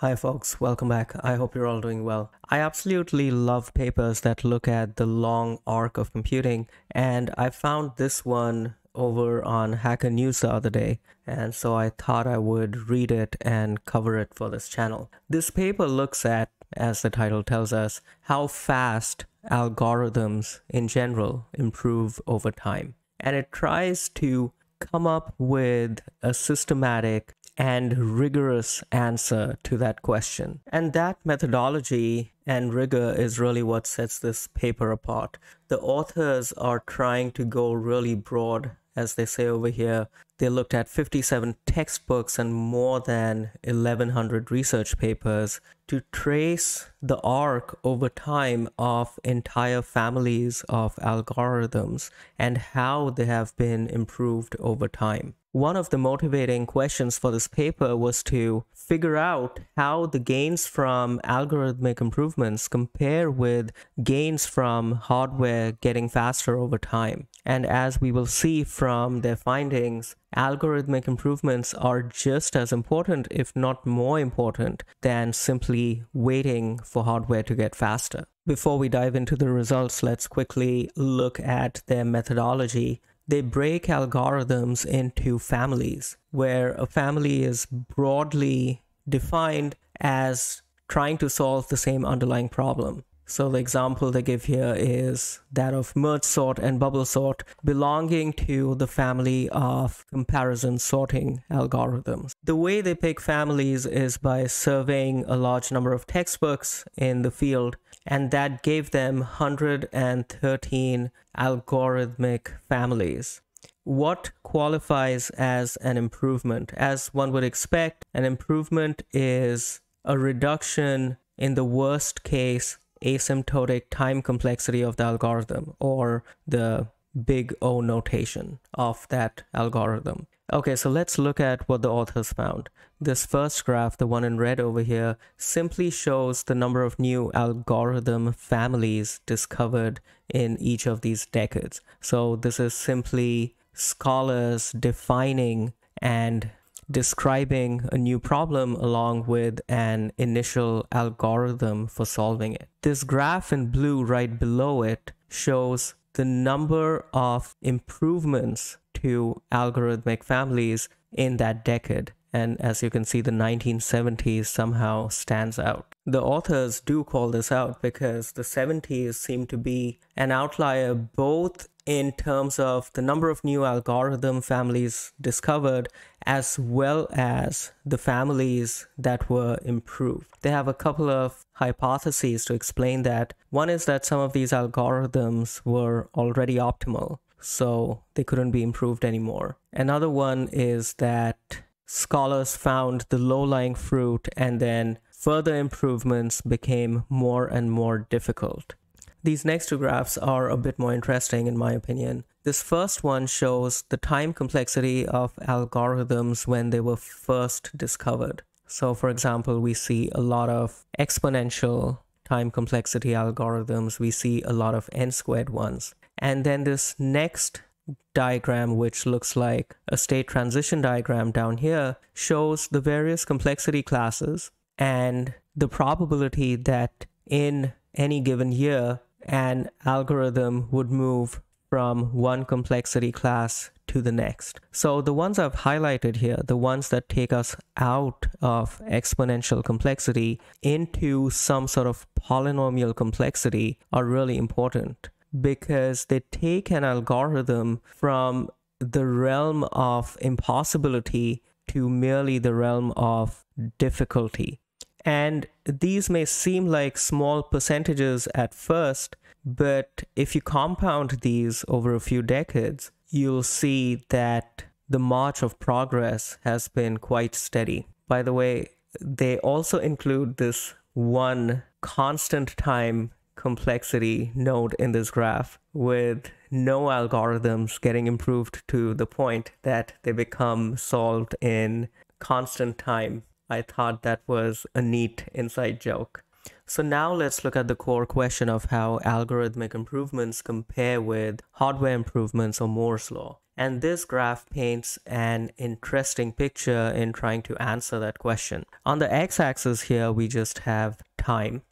Hi, folks. Welcome back. I hope you're all doing well. I absolutely love papers that look at the long arc of computing, and I found this one over on Hacker News the other day, and so I thought I would read it and cover it for this channel. This paper looks at, as the title tells us, how fast algorithms in general improve over time. And it tries to come up with a systematic and rigorous answer to that question. And that methodology and rigor is really what sets this paper apart. The authors are trying to go really broad as they say over here, they looked at 57 textbooks and more than 1100 research papers to trace the arc over time of entire families of algorithms and how they have been improved over time. One of the motivating questions for this paper was to figure out how the gains from algorithmic improvements compare with gains from hardware getting faster over time. And as we will see from their findings, algorithmic improvements are just as important, if not more important, than simply waiting for hardware to get faster. Before we dive into the results, let's quickly look at their methodology they break algorithms into families, where a family is broadly defined as trying to solve the same underlying problem. So the example they give here is that of merge sort and bubble sort belonging to the family of comparison sorting algorithms. The way they pick families is by surveying a large number of textbooks in the field and that gave them 113 algorithmic families. What qualifies as an improvement? As one would expect, an improvement is a reduction in the worst case asymptotic time complexity of the algorithm or the big O notation of that algorithm. Okay, so let's look at what the authors found. This first graph, the one in red over here, simply shows the number of new algorithm families discovered in each of these decades. So this is simply scholars defining and describing a new problem along with an initial algorithm for solving it. This graph in blue right below it shows the number of improvements to algorithmic families in that decade. And as you can see, the 1970s somehow stands out. The authors do call this out because the 70s seem to be an outlier both in terms of the number of new algorithm families discovered as well as the families that were improved. They have a couple of hypotheses to explain that. One is that some of these algorithms were already optimal so they couldn't be improved anymore. Another one is that scholars found the low lying fruit and then further improvements became more and more difficult. These next two graphs are a bit more interesting in my opinion. This first one shows the time complexity of algorithms when they were first discovered. So for example, we see a lot of exponential time complexity algorithms. We see a lot of n squared ones. And then this next diagram, which looks like a state transition diagram down here, shows the various complexity classes and the probability that in any given year, an algorithm would move from one complexity class to the next. So the ones I've highlighted here, the ones that take us out of exponential complexity into some sort of polynomial complexity are really important because they take an algorithm from the realm of impossibility to merely the realm of difficulty. And these may seem like small percentages at first, but if you compound these over a few decades, you'll see that the march of progress has been quite steady. By the way, they also include this one constant time complexity node in this graph with no algorithms getting improved to the point that they become solved in constant time. I thought that was a neat inside joke. So now let's look at the core question of how algorithmic improvements compare with hardware improvements or Moore's law. And this graph paints an interesting picture in trying to answer that question. On the x-axis here, we just have time.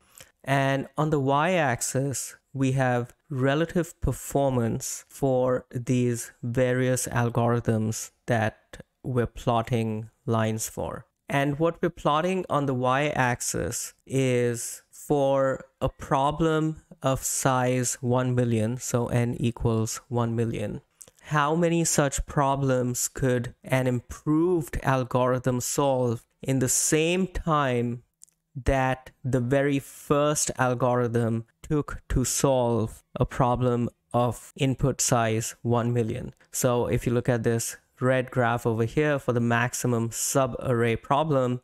And on the y-axis, we have relative performance for these various algorithms that we're plotting lines for. And what we're plotting on the y-axis is for a problem of size 1 million, so n equals 1 million. How many such problems could an improved algorithm solve in the same time that the very first algorithm took to solve a problem of input size 1 million. So if you look at this red graph over here for the maximum subarray problem,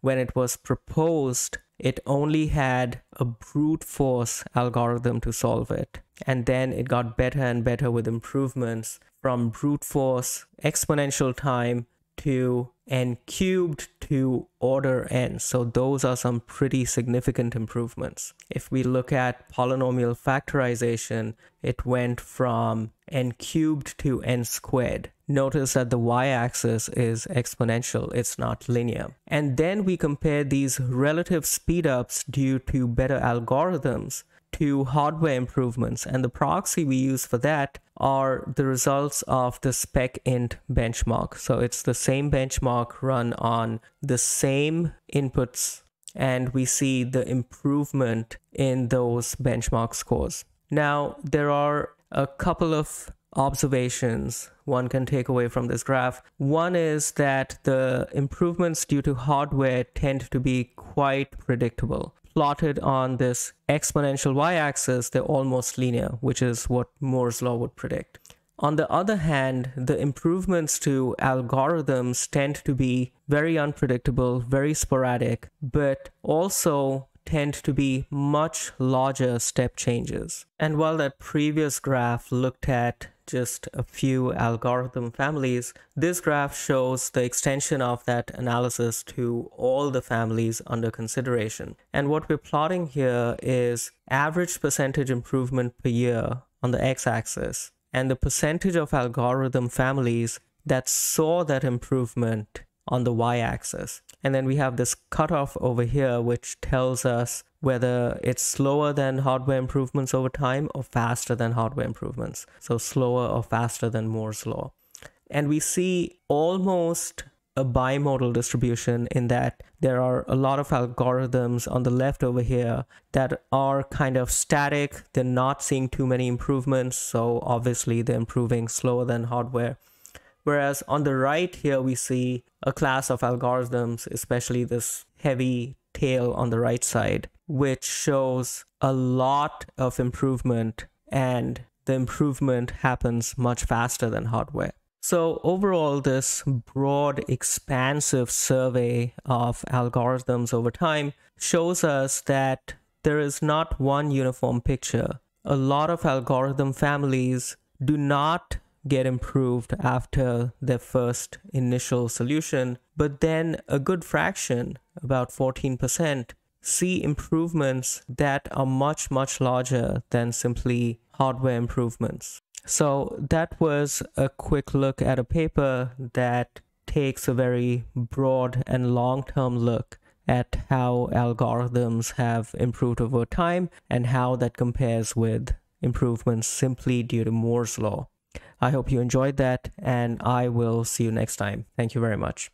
when it was proposed, it only had a brute force algorithm to solve it. And then it got better and better with improvements from brute force, exponential time to n cubed to order n. So those are some pretty significant improvements. If we look at polynomial factorization, it went from n cubed to n squared. Notice that the y-axis is exponential, it's not linear. And then we compare these relative speedups due to better algorithms to hardware improvements. And the proxy we use for that are the results of the SpecInt benchmark. So it's the same benchmark run on the same inputs and we see the improvement in those benchmark scores. Now, there are a couple of observations one can take away from this graph. One is that the improvements due to hardware tend to be quite predictable plotted on this exponential y-axis, they're almost linear, which is what Moore's law would predict. On the other hand, the improvements to algorithms tend to be very unpredictable, very sporadic, but also tend to be much larger step changes. And while that previous graph looked at just a few algorithm families, this graph shows the extension of that analysis to all the families under consideration. And what we're plotting here is average percentage improvement per year on the x-axis and the percentage of algorithm families that saw that improvement on the y-axis. And then we have this cutoff over here, which tells us whether it's slower than hardware improvements over time or faster than hardware improvements. So slower or faster than Moore's law. And we see almost a bimodal distribution in that there are a lot of algorithms on the left over here that are kind of static. They're not seeing too many improvements. So obviously they're improving slower than hardware. Whereas on the right here, we see a class of algorithms, especially this heavy tail on the right side, which shows a lot of improvement and the improvement happens much faster than hardware. So overall, this broad, expansive survey of algorithms over time shows us that there is not one uniform picture. A lot of algorithm families do not get improved after their first initial solution, but then a good fraction, about 14%, see improvements that are much, much larger than simply hardware improvements. So that was a quick look at a paper that takes a very broad and long-term look at how algorithms have improved over time and how that compares with improvements simply due to Moore's law. I hope you enjoyed that, and I will see you next time. Thank you very much.